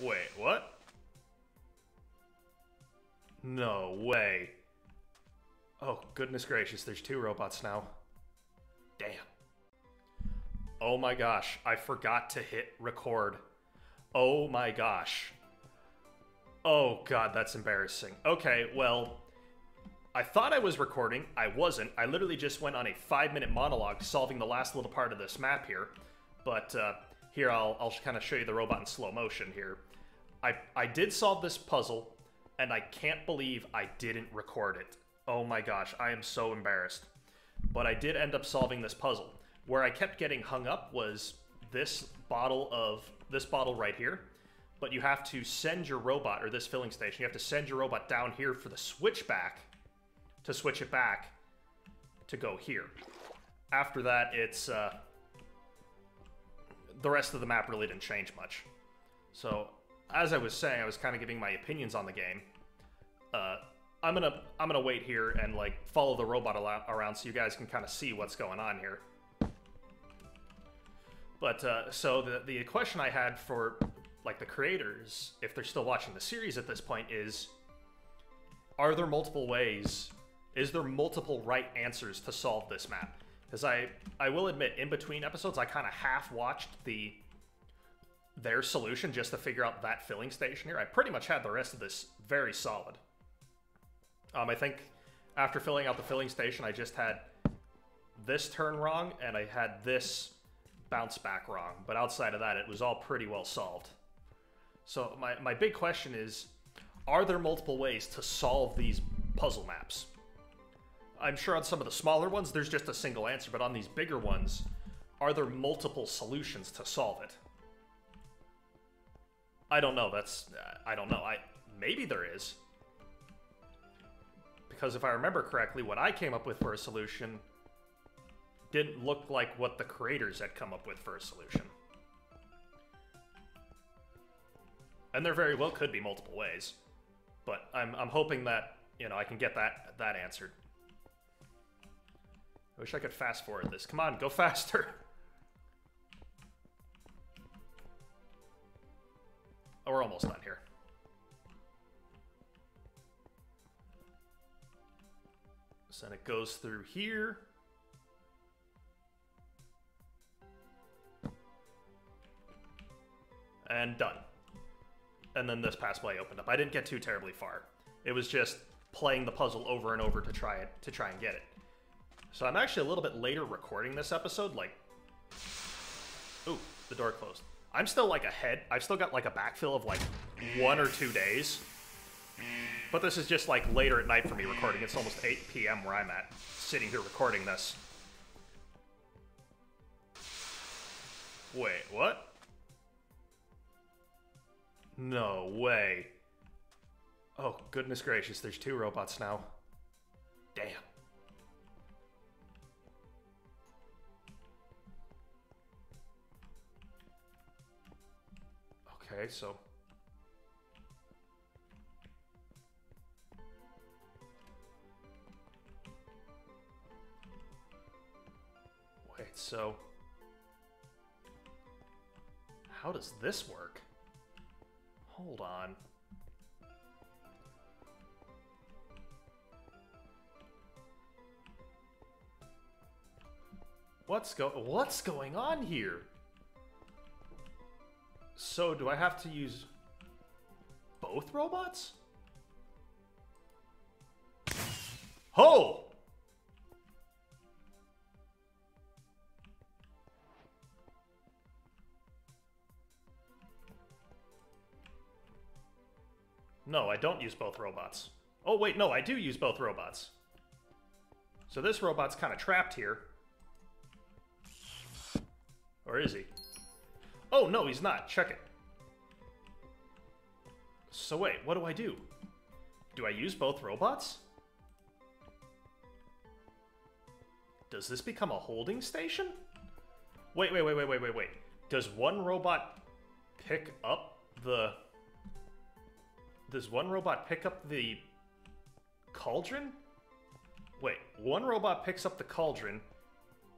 Wait, what? No way. Oh, goodness gracious, there's two robots now. Damn. Oh my gosh, I forgot to hit record. Oh my gosh. Oh god, that's embarrassing. Okay, well, I thought I was recording. I wasn't. I literally just went on a five minute monologue solving the last little part of this map here. But uh, here, I'll, I'll kind of show you the robot in slow motion here. I, I did solve this puzzle, and I can't believe I didn't record it. Oh my gosh, I am so embarrassed. But I did end up solving this puzzle. Where I kept getting hung up was this bottle of, this bottle right here. But you have to send your robot, or this filling station, you have to send your robot down here for the switchback to switch it back to go here. After that, it's, uh, the rest of the map really didn't change much. So, as I was saying, I was kind of giving my opinions on the game. Uh, I'm gonna I'm gonna wait here and like follow the robot around so you guys can kind of see what's going on here. But uh, so the the question I had for like the creators, if they're still watching the series at this point, is: Are there multiple ways? Is there multiple right answers to solve this map? Because I I will admit, in between episodes, I kind of half watched the their solution just to figure out that filling station here. I pretty much had the rest of this very solid. Um, I think after filling out the filling station, I just had this turn wrong and I had this bounce back wrong. But outside of that, it was all pretty well solved. So my, my big question is, are there multiple ways to solve these puzzle maps? I'm sure on some of the smaller ones, there's just a single answer, but on these bigger ones, are there multiple solutions to solve it? I don't know. That's uh, I don't know. I maybe there is. Because if I remember correctly, what I came up with for a solution didn't look like what the creators had come up with for a solution. And there very well could be multiple ways. But I'm, I'm hoping that, you know, I can get that, that answered. I wish I could fast forward this. Come on, go faster. Oh, we're almost done here. So then it goes through here. And done. And then this pathway opened up. I didn't get too terribly far. It was just playing the puzzle over and over to try it to try and get it. So I'm actually a little bit later recording this episode, like... Ooh, the door closed. I'm still, like, ahead. I've still got, like, a backfill of, like, one or two days. But this is just, like, later at night for me recording. It's almost 8 p.m. where I'm at, sitting here recording this. Wait, what? No way. Oh, goodness gracious, there's two robots now. Damn. Okay, so... Wait, so... How does this work? Hold on. What's go what's going on here? So, do I have to use both robots? Oh! No, I don't use both robots. Oh, wait, no, I do use both robots. So this robot's kind of trapped here. Or is he? Oh, no, he's not. Check it. So wait, what do I do? Do I use both robots? Does this become a holding station? Wait, wait, wait, wait, wait, wait, wait. Does one robot pick up the... Does one robot pick up the cauldron? Wait, one robot picks up the cauldron,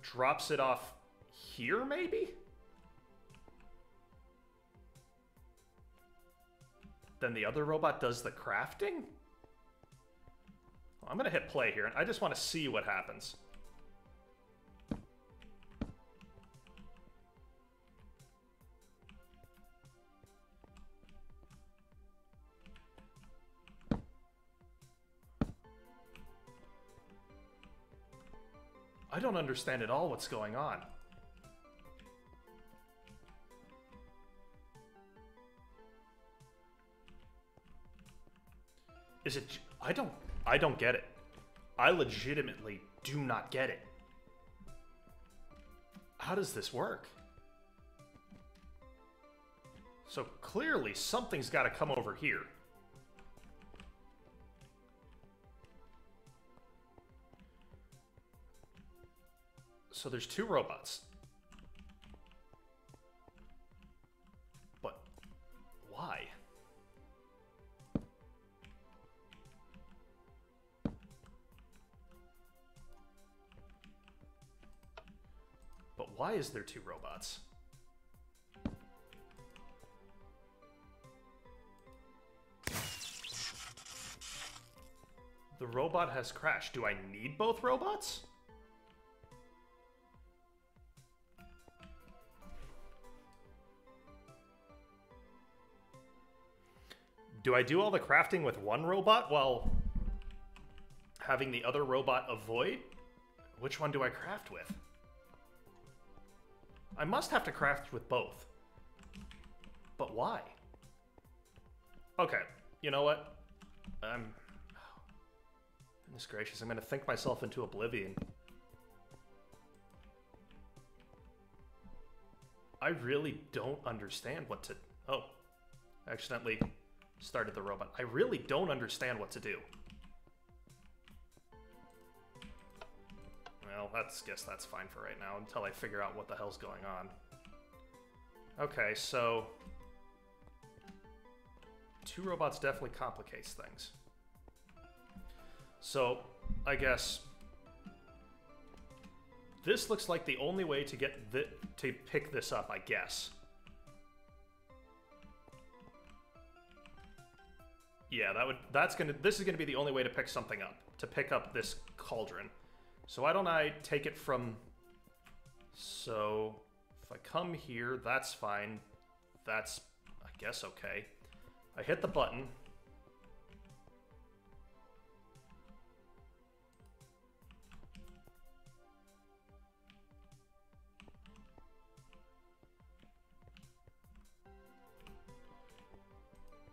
drops it off here, maybe? Then the other robot does the crafting? I'm gonna hit play here, and I just want to see what happens. I don't understand at all what's going on. Is it I don't I don't get it. I legitimately do not get it. How does this work? So clearly something's got to come over here. So there's two robots. Is there two robots? The robot has crashed. Do I need both robots? Do I do all the crafting with one robot while having the other robot avoid? Which one do I craft with? I must have to craft with both. But why? Okay, you know what? I'm... Goodness gracious, I'm gonna think myself into oblivion. I really don't understand what to... Oh, accidentally started the robot. I really don't understand what to do. That's guess that's fine for right now until I figure out what the hell's going on. Okay, so two robots definitely complicates things. So, I guess this looks like the only way to get the, to pick this up, I guess. Yeah, that would that's gonna this is gonna be the only way to pick something up. To pick up this cauldron. So why don't I take it from so if I come here, that's fine. That's I guess okay. I hit the button.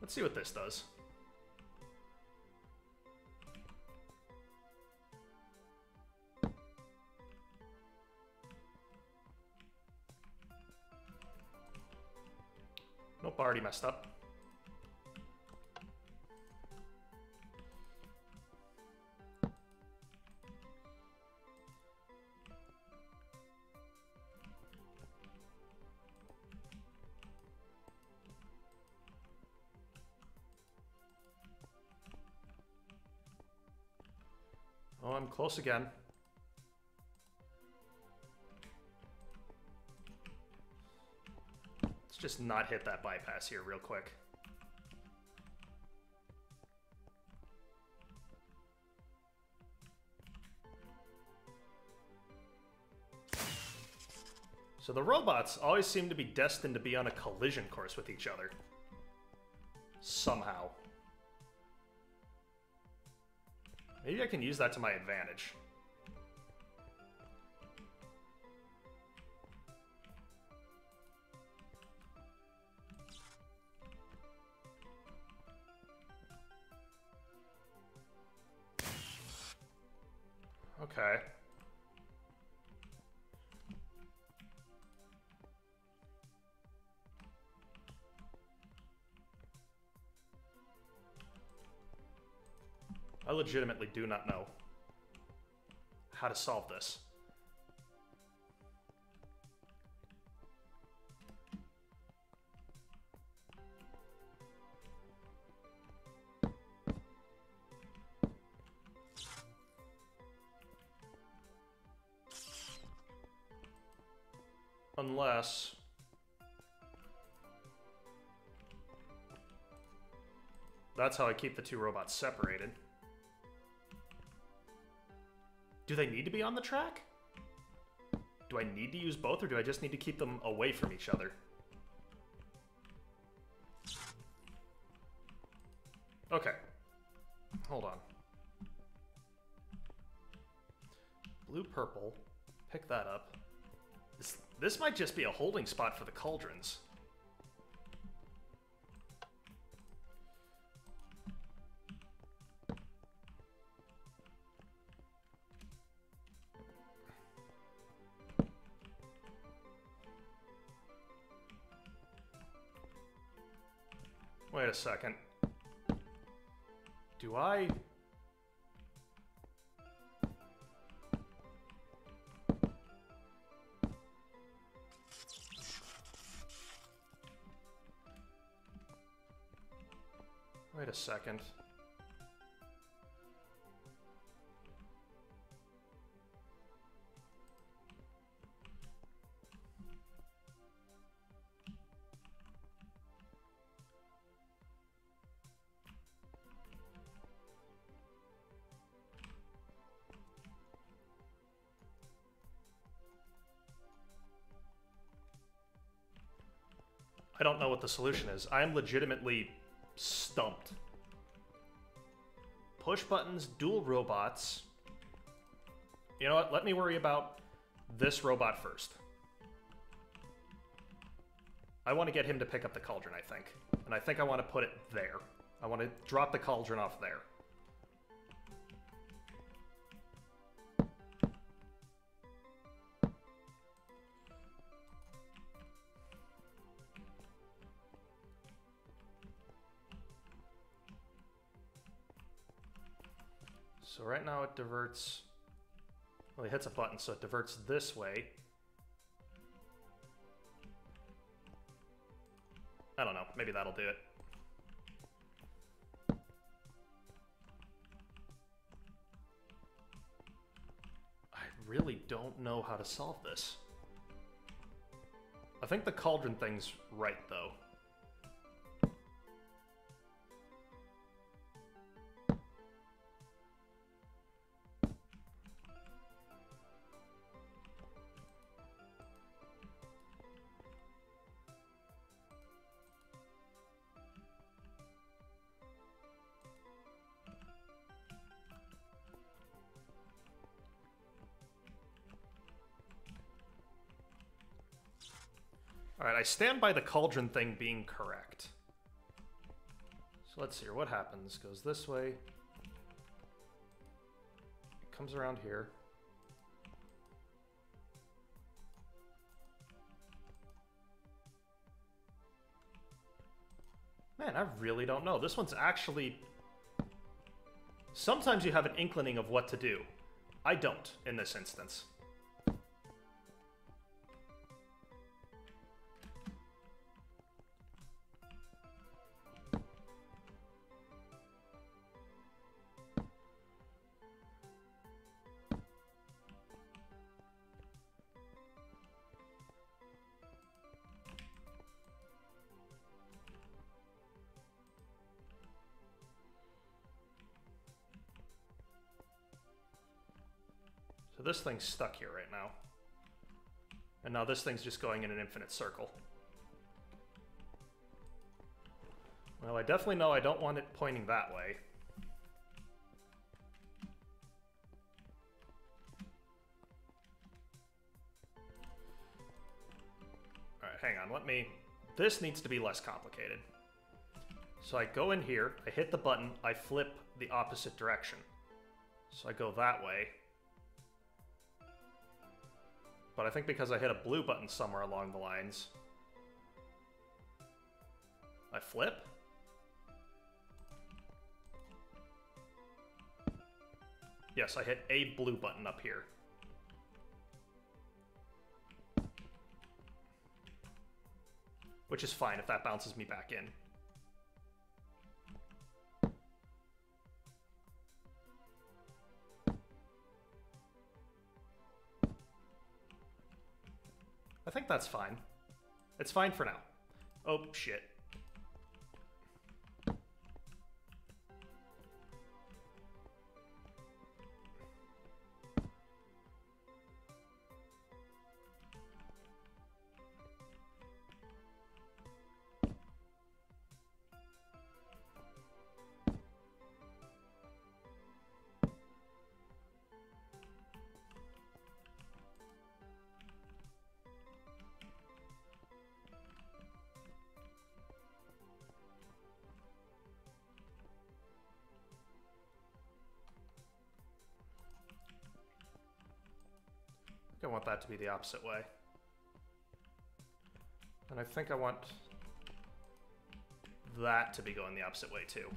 Let's see what this does. Nope, already messed up. Oh, I'm close again. Just not hit that bypass here real quick. So the robots always seem to be destined to be on a collision course with each other. Somehow. Maybe I can use that to my advantage. Okay. I legitimately do not know how to solve this. Unless... That's how I keep the two robots separated. Do they need to be on the track? Do I need to use both, or do I just need to keep them away from each other? Okay. Hold on. Blue, purple. Pick that up. This, this might just be a holding spot for the cauldrons. Wait a second. Do I... second. I don't know what the solution is. I am legitimately stumped. Push buttons, dual robots. You know what? Let me worry about this robot first. I want to get him to pick up the cauldron, I think. And I think I want to put it there. I want to drop the cauldron off there. So right now it diverts... Well, it hits a button, so it diverts this way. I don't know. Maybe that'll do it. I really don't know how to solve this. I think the cauldron thing's right, though. Alright, I stand by the cauldron thing being correct. So let's see. What happens? Goes this way. It comes around here. Man, I really don't know. This one's actually... Sometimes you have an inkling of what to do. I don't in this instance. This thing's stuck here right now. And now this thing's just going in an infinite circle. Well, I definitely know I don't want it pointing that way. Alright, hang on, let me... This needs to be less complicated. So I go in here, I hit the button, I flip the opposite direction. So I go that way. But I think because I hit a blue button somewhere along the lines, I flip? Yes, I hit a blue button up here. Which is fine if that bounces me back in. I think that's fine. It's fine for now. Oh, shit. I want that to be the opposite way. And I think I want that to be going the opposite way too.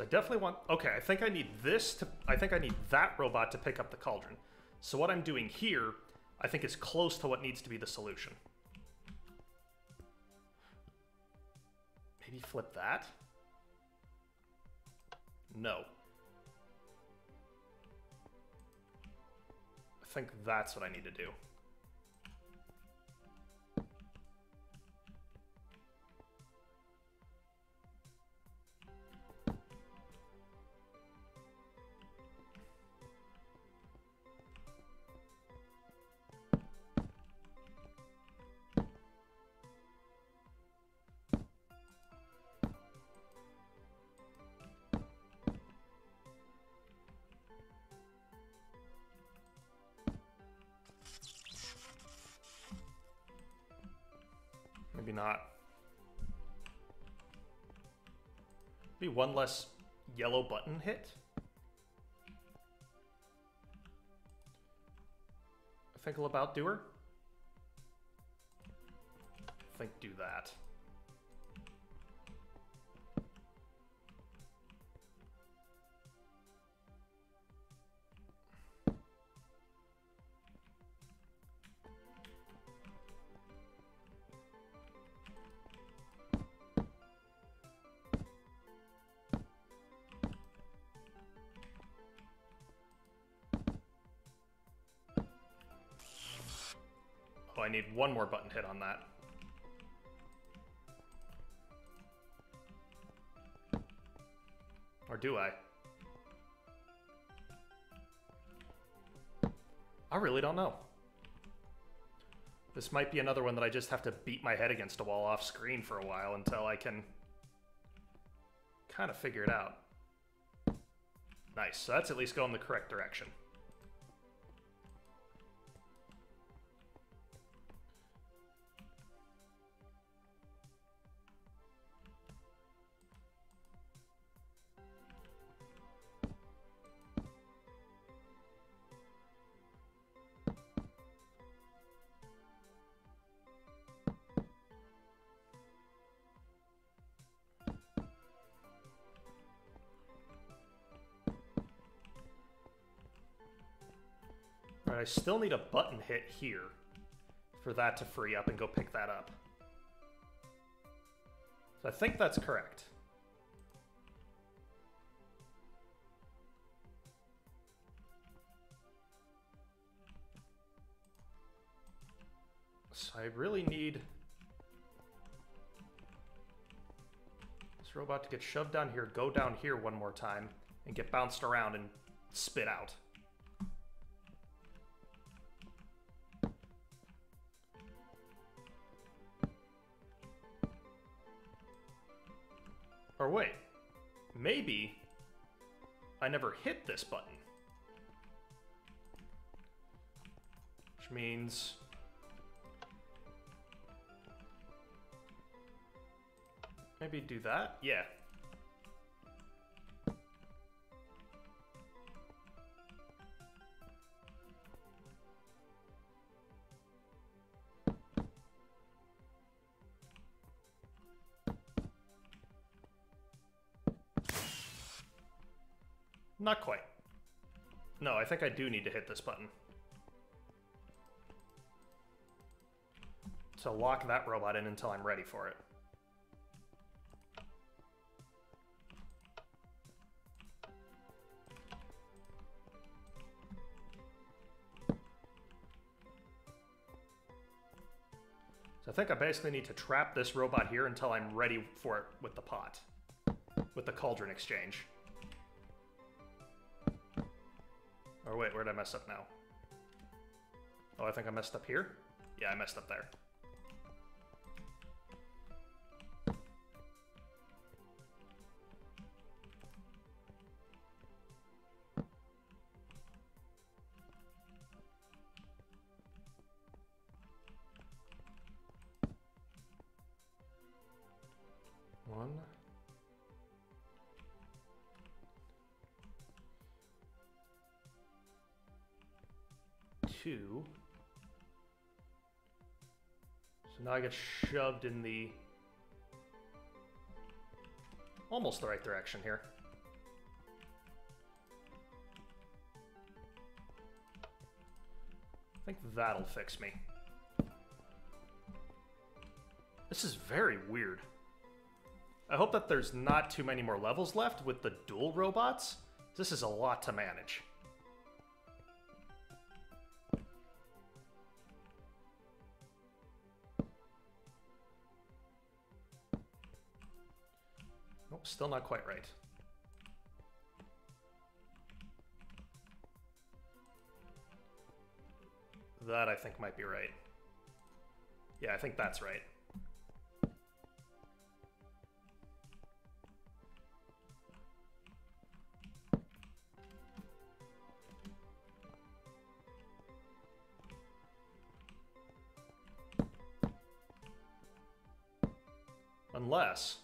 So I definitely want. Okay, I think I need this to. I think I need that robot to pick up the cauldron. So what I'm doing here, I think is close to what needs to be the solution. Maybe flip that? No. I think that's what I need to do. Maybe not. Be one less yellow button hit. Think about doer. Think do that. Oh, I need one more button hit on that. Or do I? I really don't know. This might be another one that I just have to beat my head against a wall off screen for a while until I can kind of figure it out. Nice, so that's at least going the correct direction. All right, I still need a button hit here for that to free up and go pick that up. So I think that's correct. So I really need this robot to get shoved down here, go down here one more time, and get bounced around and spit out. Or wait, maybe I never hit this button. Which means... Maybe do that? Yeah. Not quite. No, I think I do need to hit this button. To lock that robot in until I'm ready for it. So I think I basically need to trap this robot here until I'm ready for it with the pot. With the cauldron exchange. Or wait, where did I mess up now? Oh, I think I messed up here? Yeah, I messed up there. Now I get shoved in the almost the right direction here. I think that'll fix me. This is very weird. I hope that there's not too many more levels left with the dual robots. This is a lot to manage. Still not quite right. That I think might be right. Yeah, I think that's right. Unless...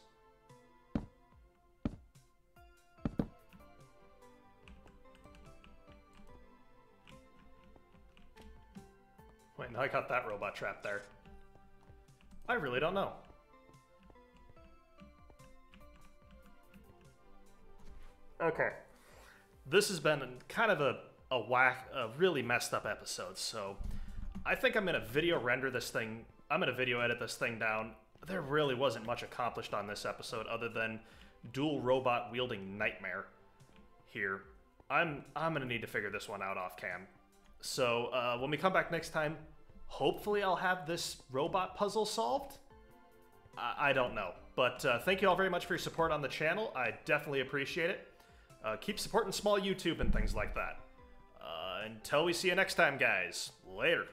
now I got that robot trapped there. I really don't know. Okay. This has been kind of a, a whack, a really messed up episode, so I think I'm going to video render this thing, I'm going to video edit this thing down. There really wasn't much accomplished on this episode other than dual robot wielding nightmare here. I'm I'm gonna need to figure this one out off cam. So uh, when we come back next time, hopefully I'll have this robot puzzle solved. I, I don't know, but uh, thank you all very much for your support on the channel. I definitely appreciate it. Uh, keep supporting small YouTube and things like that. Uh, until we see you next time, guys. Later.